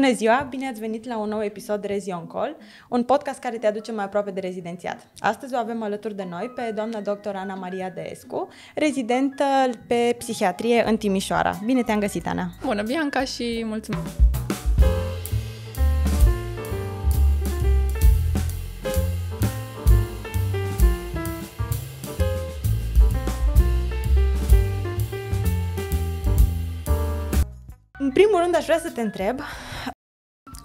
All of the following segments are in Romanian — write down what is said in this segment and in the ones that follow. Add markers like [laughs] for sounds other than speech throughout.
Bună ziua, bine ați venit la un nou episod de Rezi On Call, un podcast care te aduce mai aproape de rezidențiat. Astăzi o avem alături de noi pe doamna doctor Ana Maria Deescu, rezidentă pe psihiatrie în Timișoara. Bine te-am găsit, Ana! Bună, Bianca, și mulțumesc! În primul rând, aș vrea să te întreb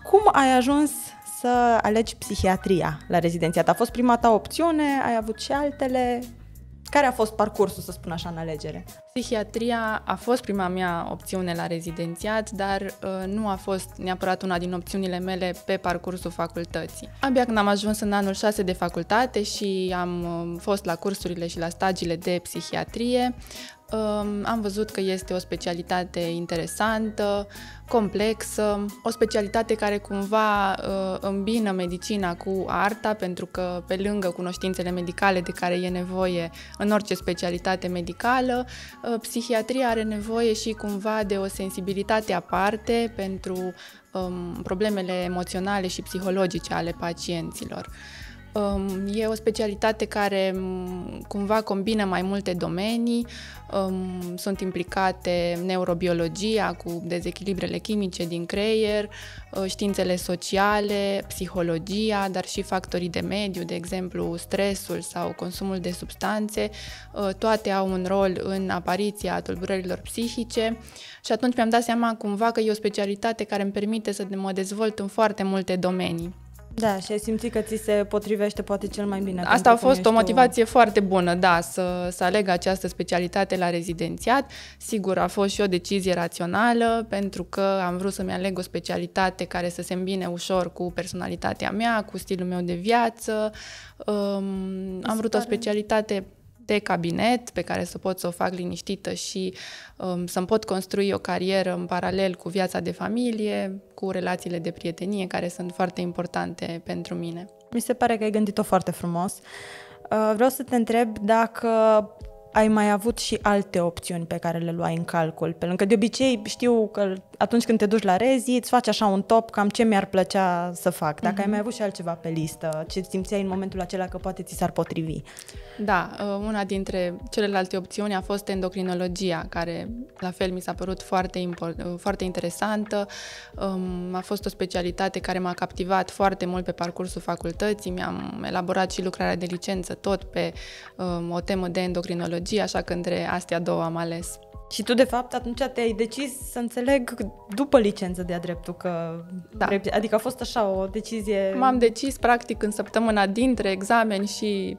cum ai ajuns să alegi psihiatria la rezidențiat? A fost prima ta opțiune? Ai avut și altele? Care a fost parcursul, să spun așa, în alegere? Psihiatria a fost prima mea opțiune la rezidențiat, dar uh, nu a fost neapărat una din opțiunile mele pe parcursul facultății. Abia când am ajuns în anul 6 de facultate și am uh, fost la cursurile și la stagiile de psihiatrie, am văzut că este o specialitate interesantă, complexă, o specialitate care cumva uh, îmbină medicina cu arta, pentru că pe lângă cunoștințele medicale de care e nevoie în orice specialitate medicală, uh, psihiatria are nevoie și cumva de o sensibilitate aparte pentru um, problemele emoționale și psihologice ale pacienților. Um, e o specialitate care um, cumva combină mai multe domenii, um, sunt implicate neurobiologia cu dezechilibrele chimice din creier, uh, științele sociale, psihologia, dar și factorii de mediu, de exemplu stresul sau consumul de substanțe, uh, toate au un rol în apariția tulburărilor psihice și atunci mi-am dat seama cumva că e o specialitate care îmi permite să mă dezvolt în foarte multe domenii. Da, și ai simțit că ți se potrivește poate cel mai bine. Asta a fost o motivație o... foarte bună, da, să, să aleg această specialitate la rezidențiat. Sigur, a fost și o decizie rațională, pentru că am vrut să-mi aleg o specialitate care să se îmbine ușor cu personalitatea mea, cu stilul meu de viață. Um, am vrut o specialitate de cabinet pe care să pot să o fac liniștită și um, să-mi pot construi o carieră în paralel cu viața de familie, cu relațiile de prietenie care sunt foarte importante pentru mine. Mi se pare că ai gândit-o foarte frumos. Uh, vreau să te întreb dacă ai mai avut și alte opțiuni pe care le luai în calcul? Pentru că de obicei știu că atunci când te duci la rezi, îți faci așa un top cam ce mi-ar plăcea să fac. Dacă mm-hmm. ai mhm. mai avut și altceva pe listă, ce simțeai în momentul acela că poate ți s-ar potrivi? Da, uh, una dintre celelalte opțiuni a fost endocrinologia, care la fel mi s-a părut foarte, import, uh, foarte interesantă. Um, a fost o specialitate care m-a captivat foarte mult pe parcursul facultății. Mi-am elaborat și lucrarea de licență tot pe um, o temă de endocrinologie, așa că între astea două am ales. Și tu, de fapt, atunci te-ai decis să înțeleg după licență de-a dreptul că... Da. Adică a fost așa o decizie... M-am decis, practic, în săptămâna dintre exameni și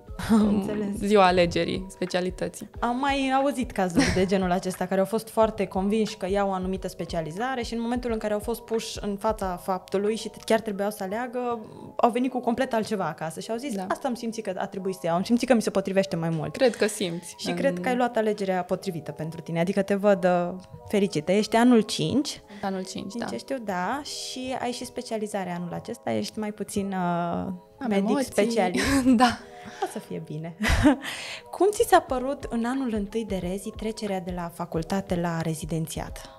ziua alegerii specialității. Am mai auzit cazuri de genul acesta care au fost foarte convinși că iau o anumită specializare și în momentul în care au fost puși în fața faptului și chiar trebuiau să aleagă, au venit cu complet altceva acasă și au zis, da. asta am simțit că a trebuit să iau, am simțit că mi se potrivește mai mult. Cred că simți. Și în... cred că ai luat alegerea potrivită pentru tine, adică te văd uh, fericită. Ești anul 5. Anul 5, da. știu, da. Și ai și specializare anul acesta, ești mai puțin uh, medic emoții. specialist. [laughs] da. O să fie bine. [laughs] Cum ți s-a părut în anul întâi de rezi trecerea de la facultate la rezidențiat?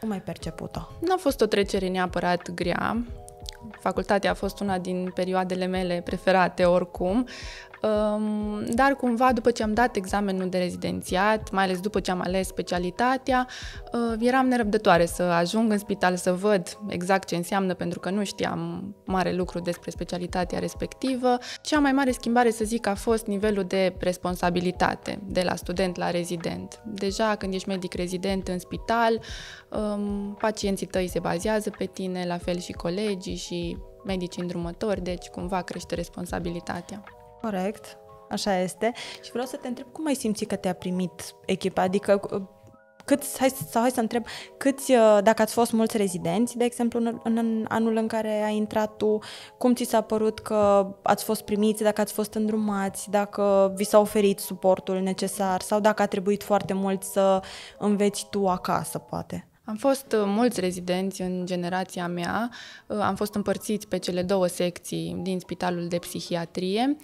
Cum ai perceput-o? Nu a fost o trecere neapărat grea. Facultatea a fost una din perioadele mele preferate oricum. Dar cumva după ce am dat examenul de rezidențiat, mai ales după ce am ales specialitatea, uh, eram nerăbdătoare să ajung în spital să văd exact ce înseamnă, pentru că nu știam mare lucru despre specialitatea respectivă. Cea mai mare schimbare, să zic, a fost nivelul de responsabilitate de la student la rezident. Deja când ești medic rezident în spital, um, pacienții tăi se bazează pe tine, la fel și colegii și medici îndrumători, deci cumva crește responsabilitatea. Corect, așa este. Și vreau să te întreb cum ai simțit că te-a primit echipa? Adică câți, hai, sau hai să întreb, câți, uh, dacă ați fost mulți rezidenți, de exemplu, în, în anul în care ai intrat tu, cum ți s-a părut că ați fost primiți, dacă ați fost îndrumați, dacă vi s-a oferit suportul necesar sau dacă a trebuit foarte mult să înveți tu acasă, poate? Am fost uh, mulți rezidenți în generația mea, uh, am fost împărțiți pe cele două secții din Spitalul de Psihiatrie.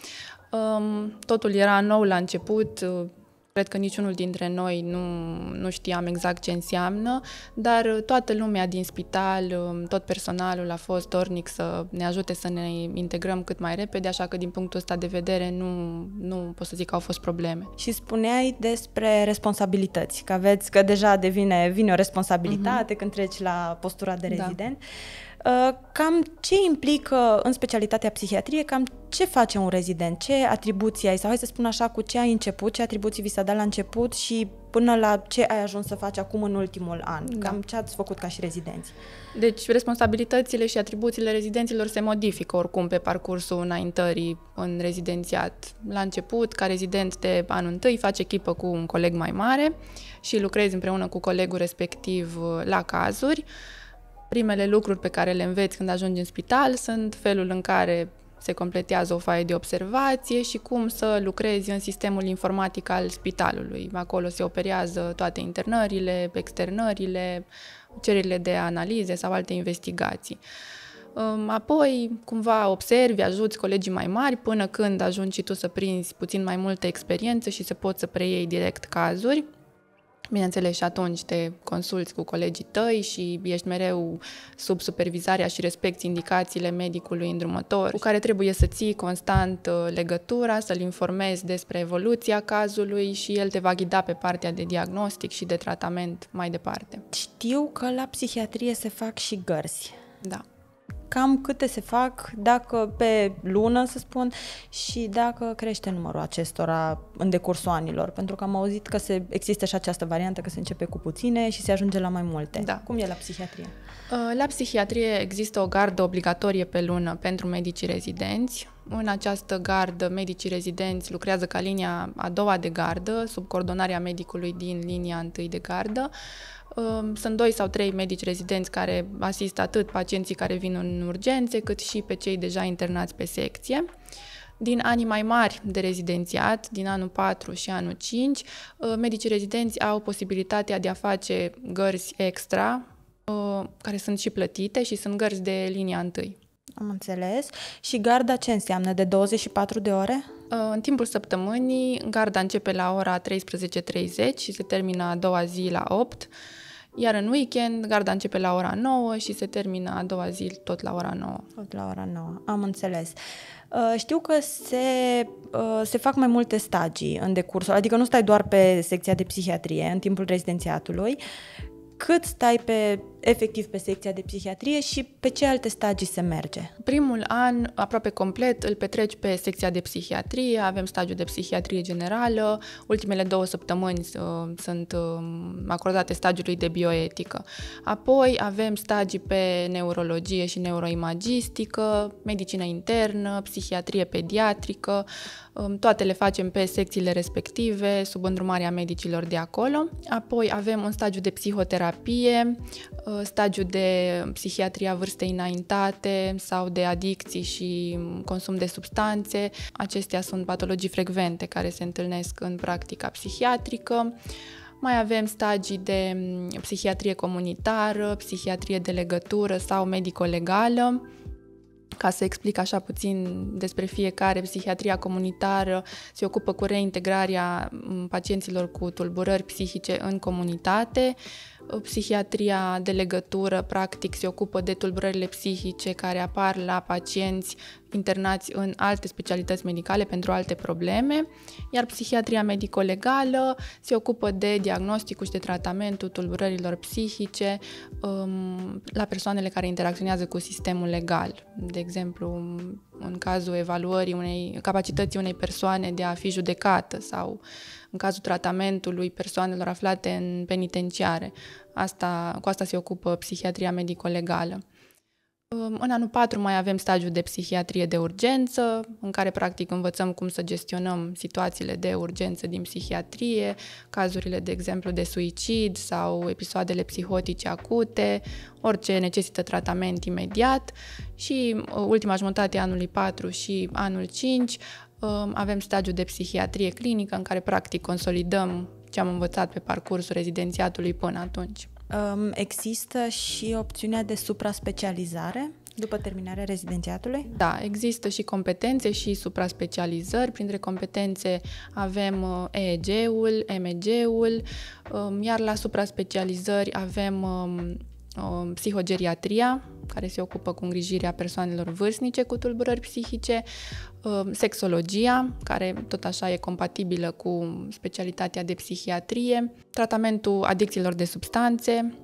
Um, totul era nou la început, uh, Cred că niciunul dintre noi nu, nu știam exact ce înseamnă, dar toată lumea din spital, um, tot personalul a fost dornic să ne ajute să ne integrăm cât mai repede, așa că din punctul ăsta de vedere nu, nu pot să zic că au fost probleme. Și spuneai despre responsabilități, că aveți că deja devine vine o responsabilitate uh-huh. când treci la postura de da. rezident. Da. Uh, cam ce implică în specialitatea psihiatrie, cam ce face un rezident, ce atribuții ai, sau hai să spun așa, cu ce ai început, ce atribuții vi s-a dat la început și până la ce ai ajuns să faci acum în ultimul an, da. cam ce ați făcut ca și rezidenți. Deci responsabilitățile și atribuțiile rezidenților se modifică oricum pe parcursul înaintării în rezidențiat. La început, ca rezident de anul întâi, faci echipă cu un coleg mai mare și lucrezi împreună cu colegul respectiv la cazuri. Primele lucruri pe care le înveți când ajungi în spital sunt felul în care se completează o foaie de observație și cum să lucrezi în sistemul informatic al spitalului. Acolo se operează toate internările, externările, cererile de analize sau alte investigații. Apoi, cumva, observi, ajuți colegii mai mari până când ajungi și tu să prinzi puțin mai multă experiență și să poți să preiei direct cazuri. Bineînțeles, și atunci te consulți cu colegii tăi și ești mereu sub supervizarea și respecti indicațiile medicului îndrumător, cu care trebuie să ții constant uh, legătura, să-l informezi despre evoluția cazului și el te va ghida pe partea de diagnostic și de tratament mai departe. Știu că la psihiatrie se fac și gărzi. Da cam câte se fac, dacă pe lună, să spun, și dacă crește numărul acestora în decursul anilor. Pentru că am auzit că se, există și această variantă, că se începe cu puține și se ajunge la mai multe. Da. Cum e la psihiatrie? Uh, la psihiatrie există o gardă obligatorie pe lună pentru medicii rezidenți. În această gardă, medicii rezidenți lucrează ca linia a doua de gardă, sub coordonarea medicului din linia întâi de gardă. Sunt doi sau trei medici rezidenți care asistă atât pacienții care vin în urgențe, cât și pe cei deja internați pe secție. Din anii mai mari de rezidențiat, din anul 4 și anul 5, uh, medicii rezidenți au posibilitatea de a face gărzi extra, uh, care sunt și plătite și sunt gărzi de linia întâi. Am înțeles. Și garda ce înseamnă? De 24 de ore? Uh, în timpul săptămânii, garda începe la ora 13.30 și se termină a doua zi la 8 iar în weekend, garda începe la ora 9 și se termină a doua zi tot la ora 9. Tot la ora 9, am înțeles. Uh, știu că se, uh, se fac mai multe stagii în decursul, adică nu stai doar pe secția de psihiatrie în timpul rezidențiatului, cât stai pe efectiv pe secția de psihiatrie și pe ce alte stagii se merge? Primul an, aproape complet, îl petreci pe secția de psihiatrie, avem stagiul de psihiatrie generală, ultimele două săptămâni uh, sunt uh, acordate stagiului de bioetică. Apoi avem stagii pe neurologie și neuroimagistică, medicină internă, psihiatrie pediatrică, uh, toate le facem pe secțiile respective, sub îndrumarea medicilor de acolo. Apoi avem un stagiu de psihoterapie, Uh, stagiu de psihiatria vârstei înaintate sau de adicții și consum de substanțe. Acestea sunt patologii frecvente care se întâlnesc în practica psihiatrică. Mai avem stagii de mm, psihiatrie comunitară, psihiatrie de legătură sau medico-legală. Ca să explic așa puțin despre fiecare, psihiatria comunitară se ocupă cu reintegrarea mm, pacienților cu tulburări psihice în comunitate, Psihiatria de legătură, practic, se ocupă de tulburările psihice care apar la pacienți internați în alte specialități medicale pentru alte probleme, iar psihiatria medico-legală se ocupă de diagnosticul și de tratamentul tulburărilor psihice um, la persoanele care interacționează cu sistemul legal. De exemplu, în cazul evaluării unei capacității unei persoane de a fi judecată sau în cazul tratamentului persoanelor aflate în penitenciare. Asta, cu asta se ocupă psihiatria medico-legală. În anul 4 mai avem stagiul de psihiatrie de urgență, în care practic învățăm cum să gestionăm situațiile de urgență din psihiatrie, cazurile, de exemplu, de suicid sau episoadele psihotice acute, orice necesită tratament imediat și uh, ultima jumătate a anului 4 și anul 5 um, avem stagiul de psihiatrie clinică în care practic consolidăm ce am învățat pe parcursul rezidențiatului până atunci. Um, există și opțiunea de supra-specializare? după terminarea rezidențiatului? Da, există și competențe și supra-specializări. Printre competențe avem uh, EEG-ul, MEG-ul, um, iar la supra-specializări avem um, um, psihogeriatria, care se ocupă cu îngrijirea persoanelor vârstnice cu tulburări psihice, sexologia, care tot așa e compatibilă cu specialitatea de psihiatrie, tratamentul adicțiilor de substanțe,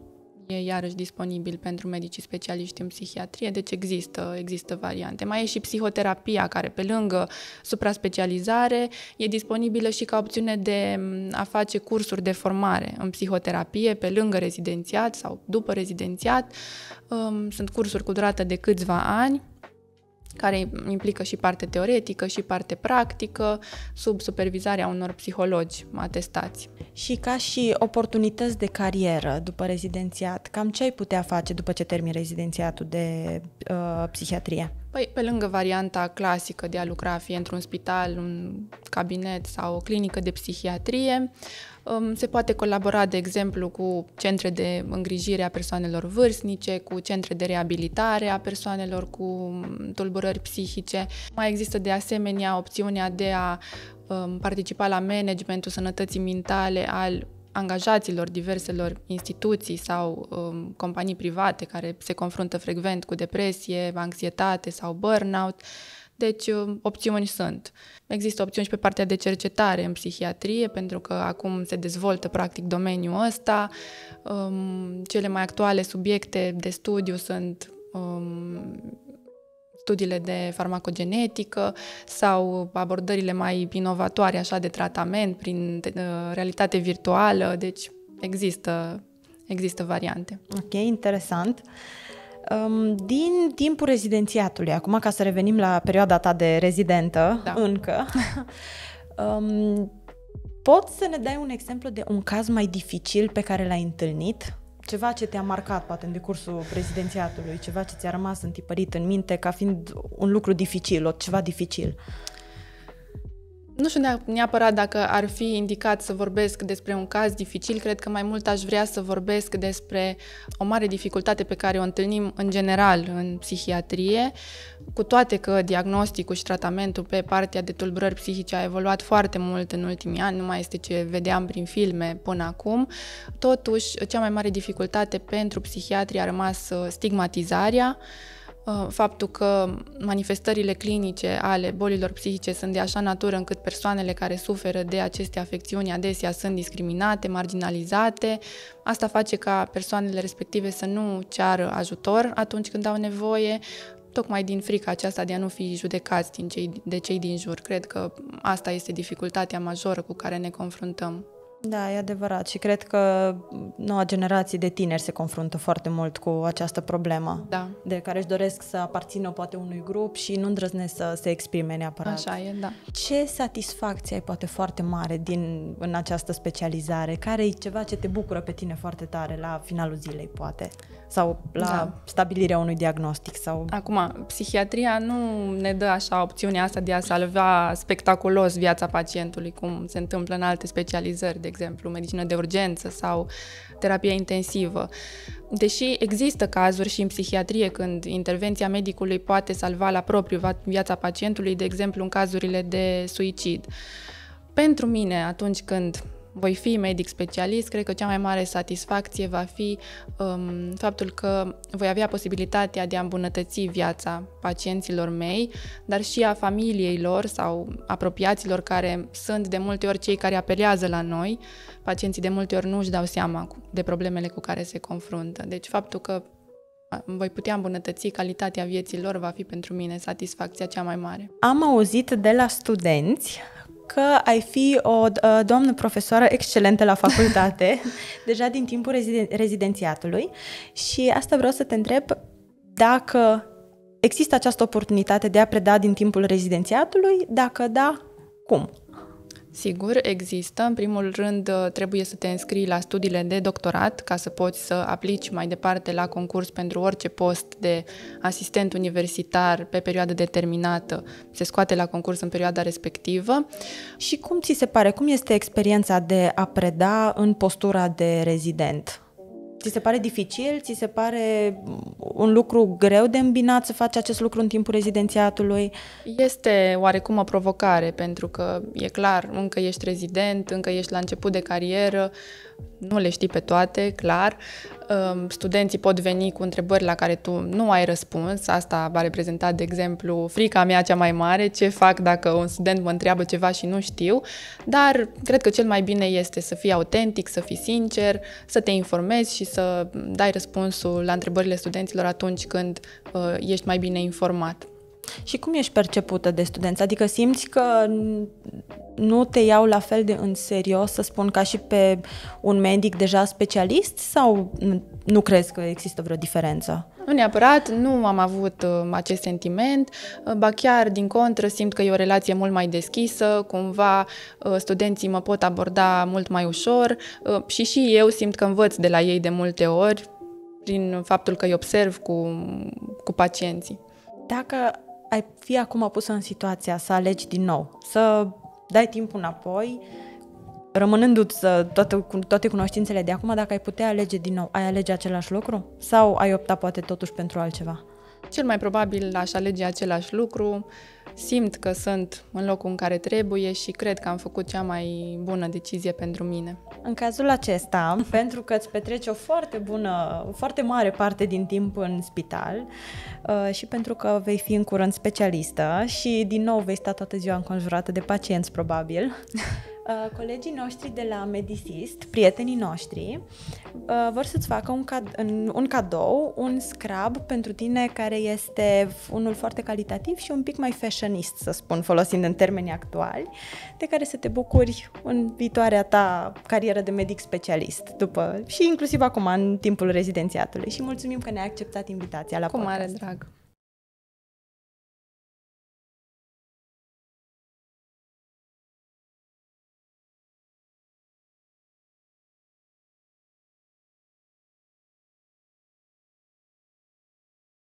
e iarăși disponibil pentru medicii specialiști în psihiatrie, deci există, există variante. Mai e și psihoterapia, care pe lângă supra-specializare e disponibilă și ca opțiune de a face cursuri de formare în psihoterapie pe lângă rezidențiat sau după rezidențiat. Sunt cursuri cu durată de câțiva ani, care implică și parte teoretică și parte practică, sub supervizarea unor psihologi atestați. Și ca și oportunități de carieră după rezidențiat, cam ce ai putea face după ce termini rezidențiatul de uh, psihiatrie? Păi, pe lângă varianta clasică de a lucra fie într-un spital, un cabinet sau o clinică de psihiatrie, um, se poate colabora, de exemplu, cu centre de îngrijire a persoanelor vârstnice, cu centre de reabilitare a persoanelor cu tulburări psihice. Mai există, de asemenea, opțiunea de a um, participa la managementul sănătății mentale al angajaților diverselor instituții sau um, companii private care se confruntă frecvent cu depresie, anxietate sau burnout. Deci, um, opțiuni sunt. Există opțiuni și pe partea de cercetare în psihiatrie, pentru că acum se dezvoltă practic domeniul ăsta. Um, cele mai actuale subiecte de studiu sunt um, studiile de farmacogenetică sau abordările mai inovatoare așa de tratament prin uh, realitate virtuală, deci există, există variante. Ok, interesant. Um, din timpul rezidențiatului, acum ca să revenim la perioada ta de rezidentă, da. încă, [laughs] um, poți să ne dai un exemplu de un caz mai dificil pe care l-ai întâlnit? ceva ce te-a marcat, poate, în decursul prezidențiatului, ceva ce ți-a rămas întipărit în minte ca fiind un lucru dificil, o ceva dificil? Nu știu neapărat dacă ar fi indicat să vorbesc despre un caz dificil, cred că mai mult aș vrea să vorbesc despre o mare dificultate pe care o întâlnim în general în psihiatrie, cu toate că diagnosticul și tratamentul pe partea de tulburări psihice a evoluat foarte mult în ultimii ani, nu mai este ce vedeam prin filme până acum, totuși cea mai mare dificultate pentru psihiatrie a rămas uh, stigmatizarea, Uh, faptul că manifestările clinice ale bolilor psihice sunt de așa natură încât persoanele care suferă de aceste afecțiuni adesea sunt discriminate, marginalizate. Asta face ca persoanele respective să nu ceară ajutor atunci când au nevoie, tocmai din frica aceasta de a nu fi judecați din cei, de cei din jur. Cred că asta este dificultatea majoră cu care ne confruntăm. Da, e adevărat și cred că noua generație de tineri se confruntă foarte mult cu această problemă. Da. De care își doresc să aparțină poate unui grup și nu îndrăznesc să se exprime neapărat. Așa e, da. Ce satisfacție ai poate foarte mare din, în această specializare? Care e ceva ce te bucură pe tine foarte tare la finalul zilei, poate? Sau la da. stabilirea unui diagnostic? Sau... Acum, psihiatria nu ne dă așa opțiunea asta de a salva spectaculos viața pacientului, cum se întâmplă în alte specializări de de exemplu, medicină de urgență sau terapie intensivă. Deși există cazuri și în psihiatrie când intervenția medicului poate salva la propriu viața pacientului, de exemplu în cazurile de suicid. Pentru mine, atunci când voi fi medic specialist, cred că cea mai mare satisfacție va fi um, faptul că voi avea posibilitatea de a îmbunătăți viața pacienților mei, dar și a familiei lor sau apropiaților care sunt de multe ori cei care apelează la noi. Pacienții de multe ori nu își dau seama de problemele cu care se confruntă. Deci faptul că voi putea îmbunătăți calitatea vieții lor va fi pentru mine satisfacția cea mai mare. Am auzit de la studenți că ai fi o uh, doamnă profesoară excelentă la facultate, [laughs] deja din timpul reziden- rezidențiatului și asta vreau să te întreb dacă există această oportunitate de a preda din timpul rezidențiatului, dacă da, cum? Sigur, există. În primul rând, uh, trebuie să te înscrii la studiile de doctorat ca să poți să aplici mai departe la concurs pentru orice post de asistent universitar pe perioadă determinată. Se scoate la concurs în perioada respectivă. Și cum ți se pare? Cum este experiența de a preda în postura de rezident? Ți se pare dificil? Ți se pare un lucru greu de îmbinat să faci acest lucru în timpul rezidențiatului? Este oarecum o provocare, pentru că e clar, încă ești rezident, încă ești la început de carieră, nu le știi pe toate, clar. Studenții pot veni cu întrebări la care tu nu ai răspuns. Asta va reprezenta, de exemplu, frica mea cea mai mare, ce fac dacă un student mă întreabă ceva și nu știu. Dar cred că cel mai bine este să fii autentic, să fii sincer, să te informezi și să dai răspunsul la întrebările studenților atunci când uh, ești mai bine informat. Și cum ești percepută de studenți? Adică simți că nu te iau la fel de în serios, să spun, ca și pe un medic deja specialist sau nu crezi că există vreo diferență? Nu neapărat, nu am avut uh, acest sentiment, uh, ba chiar din contră simt că e o relație mult mai deschisă, cumva uh, studenții mă pot aborda mult mai ușor uh, și și eu simt că învăț de la ei de multe ori prin faptul că îi observ cu, cu pacienții. Dacă ai fi acum pusă în situația să alegi din nou, să dai timpul înapoi, rămânându-ți toate, toate cunoștințele de acum, dacă ai putea alege din nou, ai alege același lucru? Sau ai opta poate totuși pentru altceva? Cel mai probabil aș alege același lucru, simt că sunt în locul în care trebuie și cred că am făcut cea mai bună decizie pentru mine. În cazul acesta, [laughs] pentru că îți petreci o foarte bună, foarte mare parte din timp în spital uh, și pentru că vei fi în curând specialistă și din nou vei sta toată ziua înconjurată de pacienți, probabil, [laughs] Uh, colegii noștri de la Medisist, prietenii noștri, uh, vor să-ți facă un, cad- un cadou, un scrub pentru tine care este unul foarte calitativ și un pic mai fashionist, să spun, folosind în termeni actuali, de care să te bucuri în viitoarea ta carieră de medic specialist, după și inclusiv acum, în timpul rezidențiatului. Și mulțumim că ne-ai acceptat invitația la Cu podcast. mare drag!